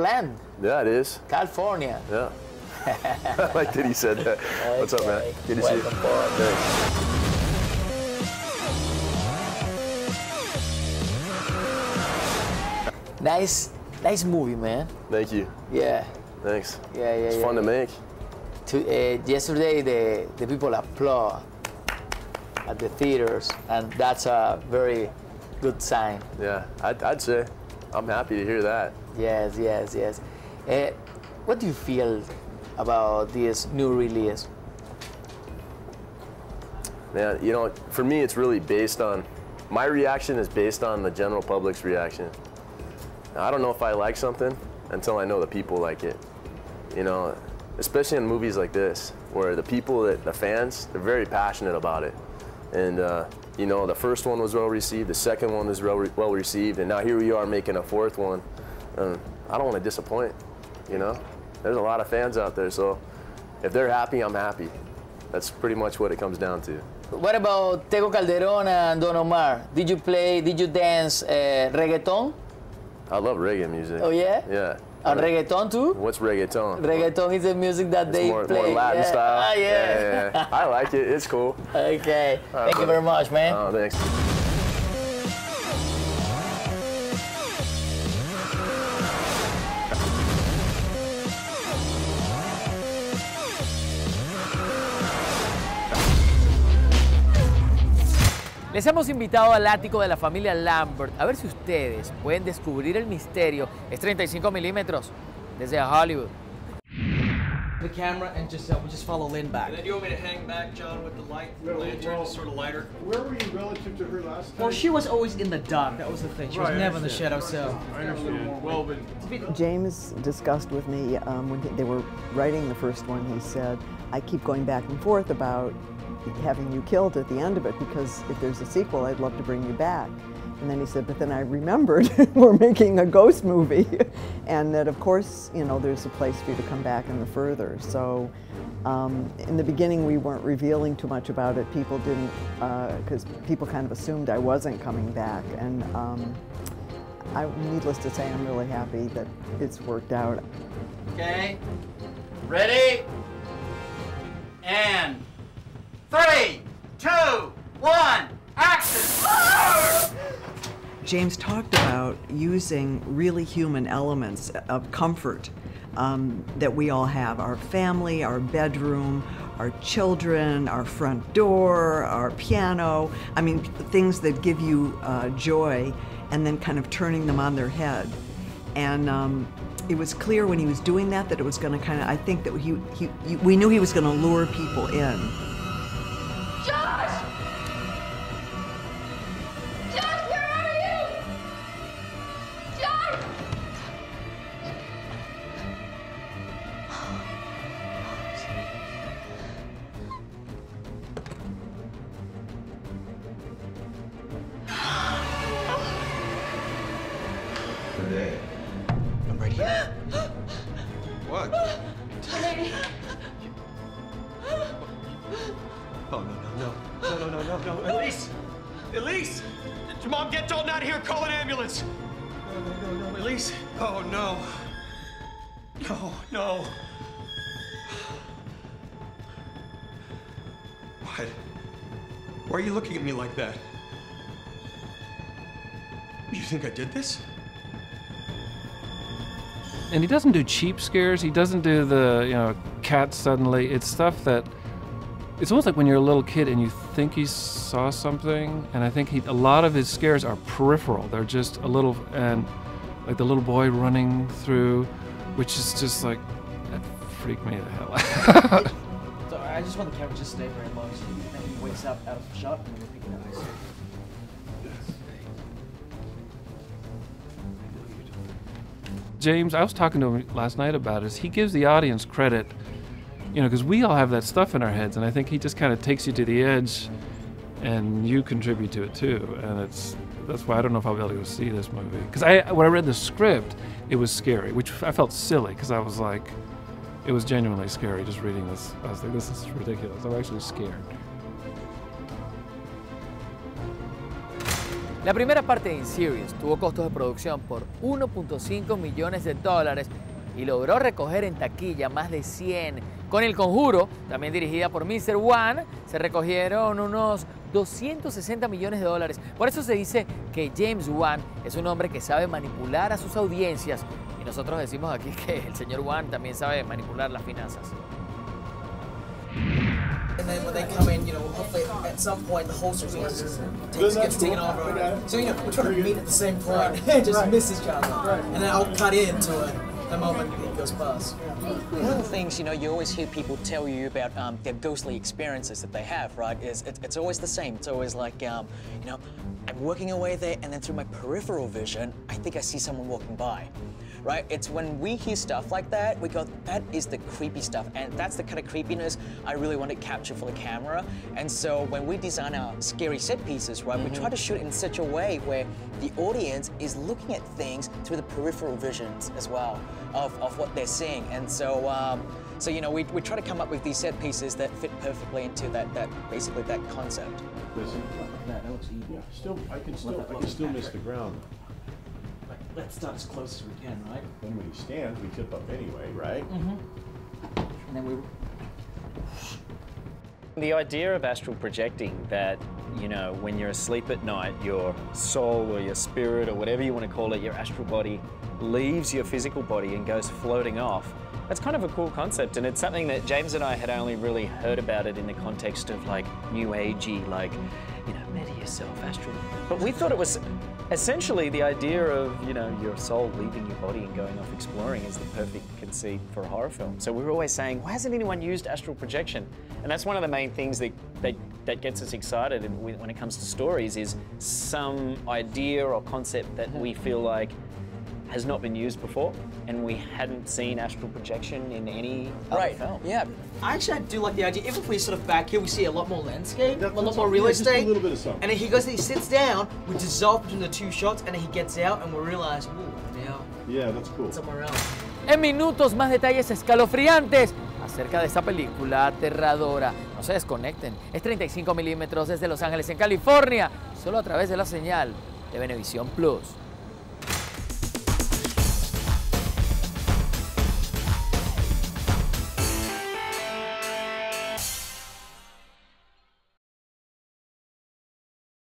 land. Yeah, it is. California. Yeah. I like that he said that. What's up, man? Good to see you. Welcome aboard. Nice, nice movie, man. Thank you. Yeah, Thanks. yeah, yeah. It's yeah. fun to make. To, uh, yesterday, the, the people applaud at the theaters, and that's a very good sign. Yeah, I'd, I'd say. I'm happy to hear that. Yes, yes, yes. Uh, what do you feel about this new release? Man, you know, for me, it's really based on, my reaction is based on the general public's reaction. Now, I don't know if I like something until I know the people like it. You know, especially in movies like this, where the people, that the fans, they're very passionate about it. And, uh, you know, the first one was well received, the second one was well, well received, and now here we are making a fourth one. Um, I don't want to disappoint, you know? There's a lot of fans out there, so if they're happy, I'm happy. That's pretty much what it comes down to. What about Tego Calderon and Don Omar? Did you play, did you dance uh, reggaeton? I love reggae music. Oh, yeah? Yeah. And reggaeton too? What's reggaeton? Reggaeton is the music that It's they more, play. more Latin yeah. style. Ah, yeah. yeah. I like it. It's cool. Okay. right, Thank you very much, man. Oh, thanks. Les hemos invitado al ático de la familia Lambert a ver si ustedes pueden descubrir el misterio. Es 35 milímetros desde Hollywood. the camera and just uh, we'll just follow Lynn back. And then you want me to hang back, John, with the light, the lantern, well- sort of lighter? Where were you relative to her last time? Well, she was always in the dark. That was the thing. She was Right, I never in the understand. shadow. So I understand. Well, but James discussed with me um, when they were writing the first one, he said, I keep going back and forth about having you killed at the end of it because if there's a sequel, I'd love to bring you back. And then he said, but then I remembered we're making a ghost movie. and that, of course, you know, there's a place for you to come back in the further. So um, in the beginning, we weren't revealing too much about it. People didn't, because people kind of assumed I wasn't coming back. And um, I, needless to say, I'm really happy that it's worked out. Okay. Ready? And three, two, one, action! James talked about using really human elements of comfort um, that we all have our family, our bedroom, our children, our front door, our piano. I mean, things that give you uh, joy, and then kind of turning them on their head. And um, it was clear when he was doing that that it was going to kind of, I think that he, he, he, we knew he was going to lure people in. I'm right here. What? Lenny. Oh, no, no, no. No, no, no, no, no. Elise! Elise! Your mom get told not here? Call an ambulance! No, no, no, no. Elise! Oh, no. No, no. What? Why are you looking at me like that? You think I did this? And he doesn't do cheap scares. He doesn't do the you know cat suddenly. It's stuff that it's almost like when you're a little kid and you think he saw something, and I think he a lot of his scares are peripheral. They're just a little and like the little boy running through, which is just like that freaked me the hell out. So I just want the camera to stay very long so he wakes up out of the shot and we're picking up. James, I was talking to him last night about it. He gives the audience credit, you know, because we all have that stuff in our heads, and I think he just kind of takes you to the edge, and you contribute to it too. And it's that's why I don't know if I'll be able to see this movie because I when I read the script, it was scary, which I felt silly because I was like, it was genuinely scary just reading this. I was like, this is ridiculous. I'm actually scared. La primera parte de Insidious tuvo costos de producción por 1.5 millones de dólares y logró recoger en taquilla más de 100. Con El Conjuro, también dirigida por Mr. One, se recogieron unos 260 millones de dólares. Por eso se dice que James Wan es un hombre que sabe manipular a sus audiencias y nosotros decimos aquí que el señor Wan también sabe manipular las finanzas. And then when they come in, you know, hopefully at some point the whole resource takes, gets taken over. So, you know, we're trying to meet at the same point and just miss each other. And then I'll cut into it the moment it goes past. One of the things you know you always hear people tell you about um, their ghostly experiences that they have, right? Is it, it's always the same. It's always like, um, you know, I'm working away there, and then through my peripheral vision, I think I see someone walking by. Right? It's when we hear stuff like that, we go, that is the creepy stuff. And that's the kind of creepiness I really want to capture for the camera. And so when we design our scary set pieces, right, we try to shoot in such a way where the audience is looking at things through the peripheral visions as well of, of what they're seeing. And so, um, so you know, we, we try to come up with these set pieces that fit perfectly into that, that basically that concept. Listen, That, that looks easy. yeah, still, I can still, I can still miss the ground. Like, let's start as close as we can, right? Then when he stands, we tip up anyway, right? Mhm. And then we. The idea of astral projecting that, you know, when you're asleep at night, your soul or your spirit or whatever you want to call it, your astral body leaves your physical body and goes floating off. That's kind of a cool concept, and it's something that James and I had only really heard about it in the context of like new agey, like, you know, meta yourself, astral. But we thought it was essentially the idea of, you know, your soul leaving your body and going off exploring is the perfect conceit for a horror film. So we were always saying, why hasn't anyone used astral projection? And that's one of the main things that, that, that gets us excited when when it comes to stories is some idea or concept that we feel like has not been used before and we hadn't seen astral projection in any other Right. film. Yeah. Actually, I do like the idea. Even if we sort of back here, we see a lot more landscape, That- a lot more real yeah, just a estate. little bit of something. And then he goes, he sits down, we dissolve between the two shots, and then he gets out, and we realize, ooh, now Yeah, that's cool. somewhere else. En minutos más detalles escalofriantes acerca de esta película aterradora. No se desconecten. Es 35 milímetros desde Los Ángeles, en California, solo a través de la señal de Venevisión Plus.